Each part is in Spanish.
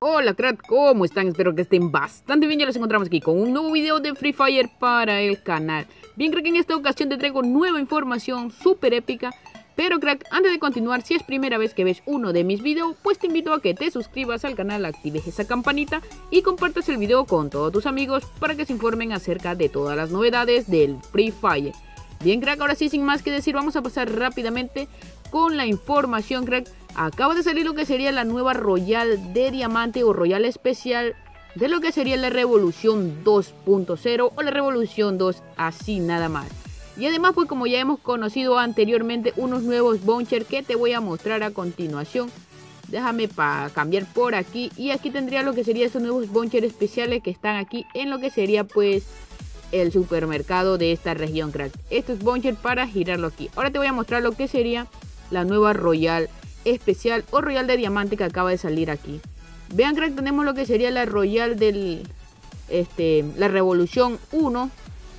Hola crack, ¿cómo están? Espero que estén bastante bien, ya los encontramos aquí con un nuevo video de Free Fire para el canal. Bien crack, en esta ocasión te traigo nueva información súper épica. Pero crack, antes de continuar, si es primera vez que ves uno de mis videos Pues te invito a que te suscribas al canal, actives esa campanita Y compartas el video con todos tus amigos Para que se informen acerca de todas las novedades del Free Fire Bien crack, ahora sí sin más que decir, vamos a pasar rápidamente con la información crack Acaba de salir lo que sería la nueva Royal de Diamante o Royal Especial de lo que sería la Revolución 2.0 o la Revolución 2 así nada más. Y además pues como ya hemos conocido anteriormente unos nuevos Bouncer que te voy a mostrar a continuación. Déjame para cambiar por aquí y aquí tendría lo que sería estos nuevos Bouncer especiales que están aquí en lo que sería pues el supermercado de esta región crack. Esto es Bouncer para girarlo aquí. Ahora te voy a mostrar lo que sería la nueva Royal especial o Royal de Diamante que acaba de salir aquí. Vean crack, tenemos lo que sería la Royal del... Este, la Revolución 1.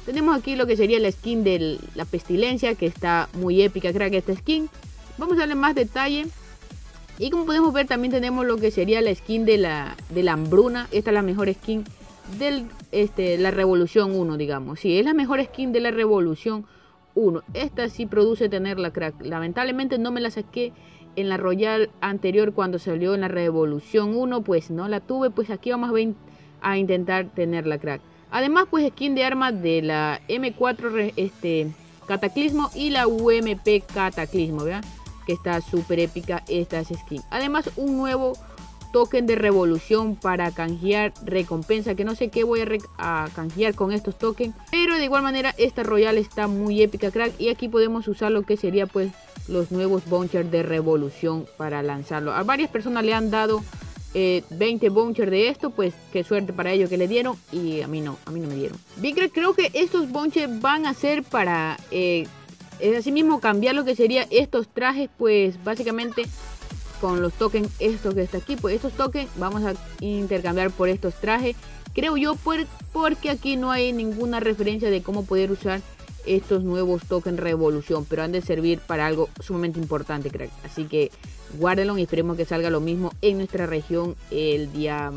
Tenemos aquí lo que sería la skin de la Pestilencia, que está muy épica, crack, esta skin. Vamos a darle más detalle. Y como podemos ver, también tenemos lo que sería la skin de la, de la Hambruna. Esta es la mejor skin de este, la Revolución 1, digamos. Sí, es la mejor skin de la Revolución 1. Esta sí produce tenerla, crack. Lamentablemente no me la saqué en la Royal anterior cuando salió en la Revolución 1, pues no la tuve, pues aquí vamos a, a intentar tenerla, crack. Además, pues skin de armas de la M4 este, Cataclismo y la UMP Cataclismo, ¿verdad? Que está súper épica esta skin. Además, un nuevo token de revolución para canjear recompensa que no sé qué voy a, canjear con estos tokens pero de igual manera esta royal está muy épica crack y aquí podemos usar lo que sería pues los nuevos bouncers de revolución para lanzarlo. A varias personas le han dado eh, 20 bouncers de esto pues qué suerte para ellos que le dieron y a mí no a mí no me dieron. Bien creo que estos bouncers van a ser para eh, así mismo cambiar lo que sería estos trajes pues básicamente con los tokens estos que está aquí pues estos tokens vamos a intercambiar por estos trajes creo yo por, porque aquí no hay ninguna referencia de cómo poder usar estos nuevos tokens revolución pero han de servir para algo sumamente importante crack. Así que guárdenlo y esperemos que salga lo mismo en nuestra región el día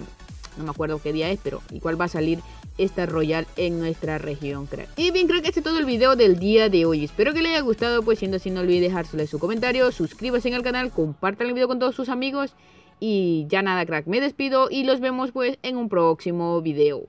no me acuerdo qué día es pero igual va a salir esta Royal en nuestra región, crack. Y bien, creo que este es todo el video del día de hoy. Espero que les haya gustado, pues siendo así no olvide dejárselo su comentario, suscríbase en el canal, compartan el video con todos sus amigos. Y ya nada, crack, me despido y los vemos pues en un próximo video.